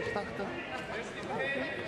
Hij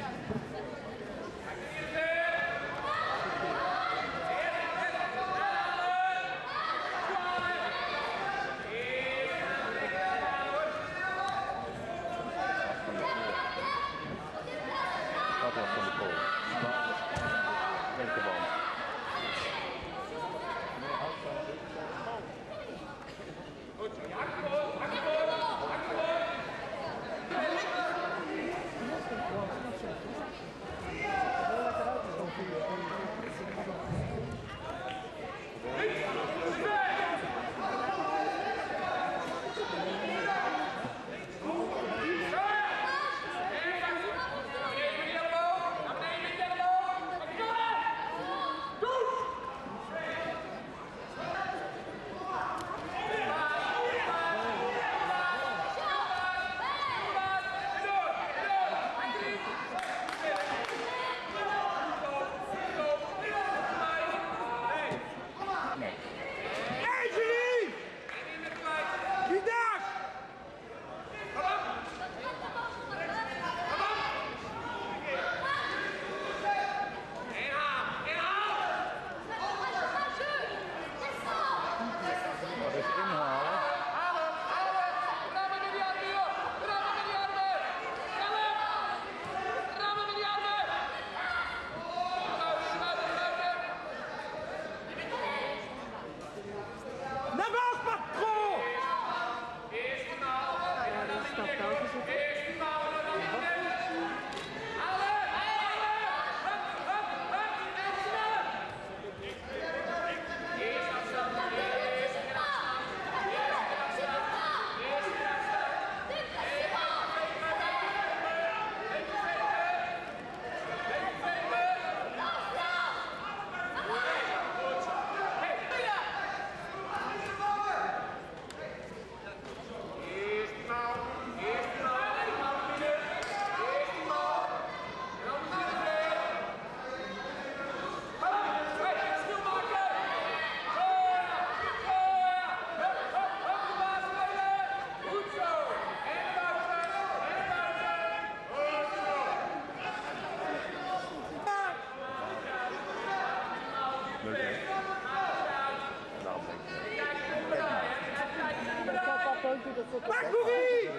Pas courir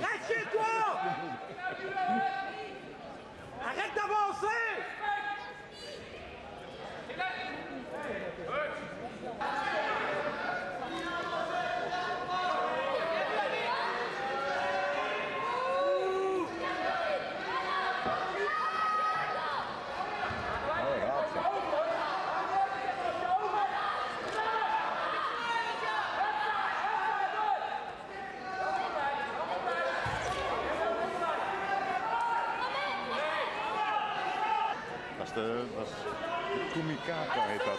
Reste chez toi Arrête d'avancer Is de, heet dat.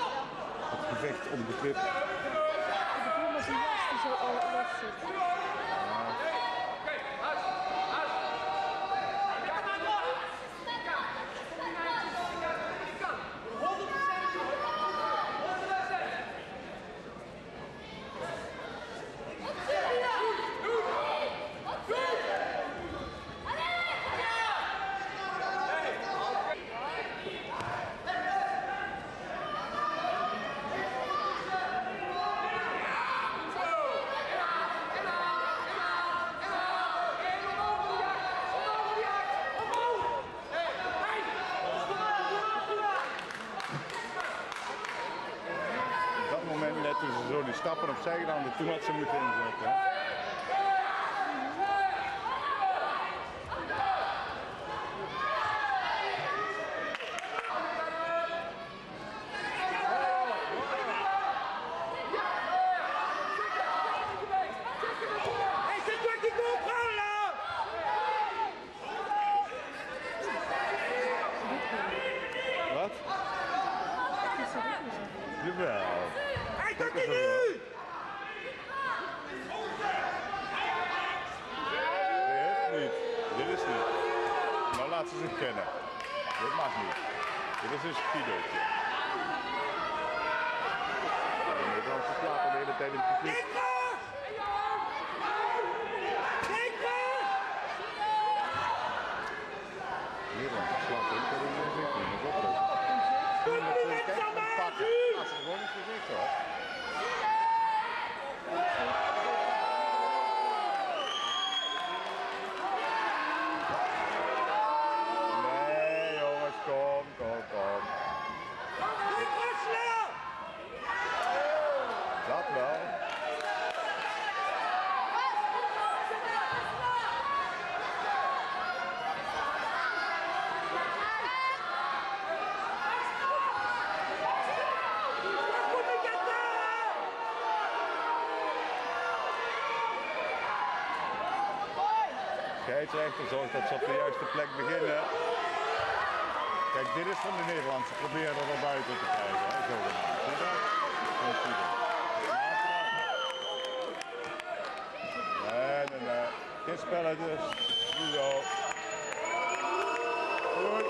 Het gevecht om de clip. Opzij gedaan, toen had ze moeten inzetten. Wat? Jawel. Dit niet. Dit is niet. Nou laat ze zich kennen. Dit mag niet. Dit is een videootje. De Nederlandse slapen de hele tijd in het publiek. Scheidsrechter zorgt dat ze op de juiste plek beginnen. Kijk, dit is van de Nederlandse. Proberen er wel buiten te krijgen. Hè, je dat? Dat nee. Geen spelletjes. Judo. Goed.